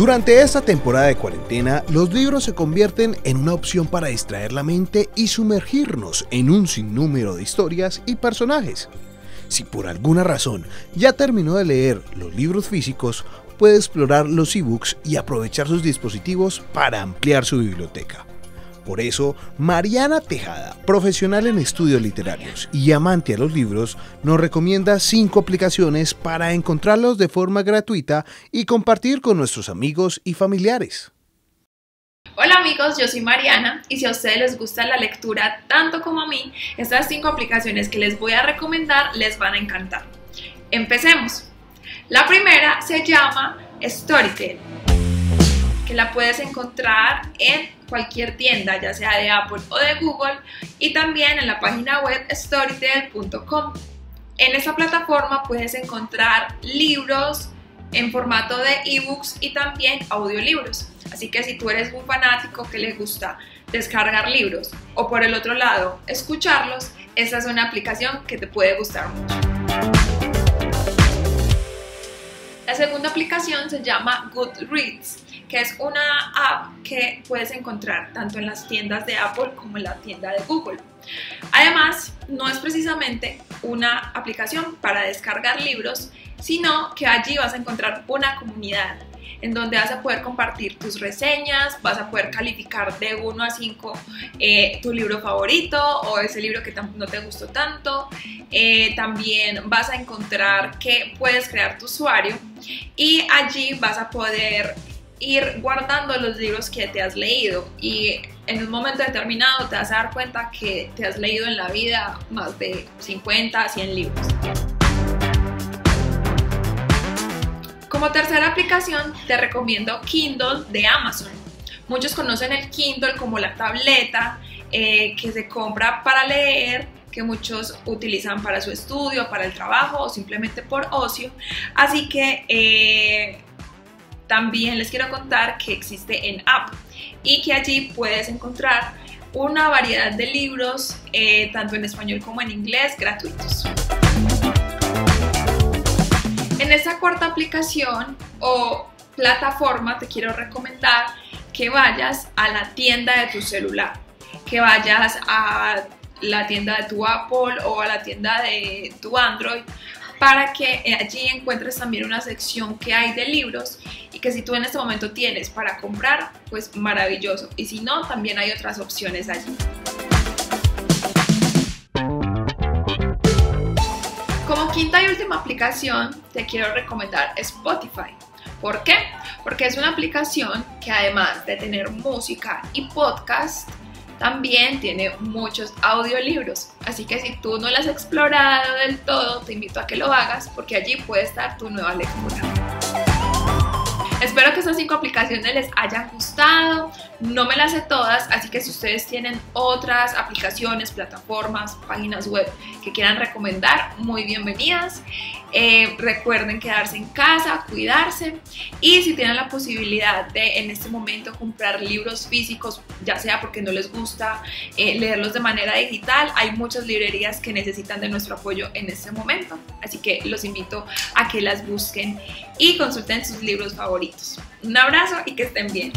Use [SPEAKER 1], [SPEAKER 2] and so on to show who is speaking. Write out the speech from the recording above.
[SPEAKER 1] Durante esta temporada de cuarentena, los libros se convierten en una opción para distraer la mente y sumergirnos en un sinnúmero de historias y personajes. Si por alguna razón ya terminó de leer los libros físicos, puede explorar los ebooks y aprovechar sus dispositivos para ampliar su biblioteca. Por eso, Mariana Tejada, profesional en estudios literarios y amante a los libros, nos recomienda cinco aplicaciones para encontrarlos de forma gratuita y compartir con nuestros amigos y familiares.
[SPEAKER 2] Hola amigos, yo soy Mariana y si a ustedes les gusta la lectura tanto como a mí, estas cinco aplicaciones que les voy a recomendar les van a encantar. Empecemos. La primera se llama Storytel, que la puedes encontrar en cualquier tienda, ya sea de Apple o de Google, y también en la página web storytel.com. En esta plataforma puedes encontrar libros en formato de ebooks y también audiolibros. Así que si tú eres un fanático que le gusta descargar libros o por el otro lado escucharlos, esta es una aplicación que te puede gustar mucho. Segunda aplicación se llama Goodreads que es una app que puedes encontrar tanto en las tiendas de Apple como en la tienda de Google. Además, no es precisamente una aplicación para descargar libros, sino que allí vas a encontrar una comunidad en donde vas a poder compartir tus reseñas, vas a poder calificar de 1 a 5 eh, tu libro favorito o ese libro que no te gustó tanto. Eh, también vas a encontrar que puedes crear tu usuario y allí vas a poder ir guardando los libros que te has leído y en un momento determinado te vas a dar cuenta que te has leído en la vida más de 50 a 100 libros. Como tercera aplicación te recomiendo Kindle de Amazon. Muchos conocen el Kindle como la tableta eh, que se compra para leer que muchos utilizan para su estudio, para el trabajo o simplemente por ocio. Así que eh, también les quiero contar que existe en app y que allí puedes encontrar una variedad de libros, eh, tanto en español como en inglés, gratuitos. En esta cuarta aplicación o plataforma te quiero recomendar que vayas a la tienda de tu celular, que vayas a la tienda de tu Apple o a la tienda de tu Android para que eh, allí encuentres también una sección que hay de libros y que si tú en este momento tienes para comprar, pues maravilloso. Y si no, también hay otras opciones allí. Como quinta y última aplicación, te quiero recomendar Spotify. ¿Por qué? Porque es una aplicación que además de tener música y podcast, también tiene muchos audiolibros. Así que si tú no lo has explorado del todo, te invito a que lo hagas porque allí puede estar tu nueva lectura. Espero que estas cinco aplicaciones les hayan gustado. No me las sé todas, así que si ustedes tienen otras aplicaciones, plataformas, páginas web que quieran recomendar, muy bienvenidas. Eh, recuerden quedarse en casa, cuidarse y si tienen la posibilidad de en este momento comprar libros físicos, ya sea porque no les gusta eh, leerlos de manera digital, hay muchas librerías que necesitan de nuestro apoyo en este momento. Así que los invito a que las busquen y consulten sus libros favoritos. Un abrazo y que estén bien.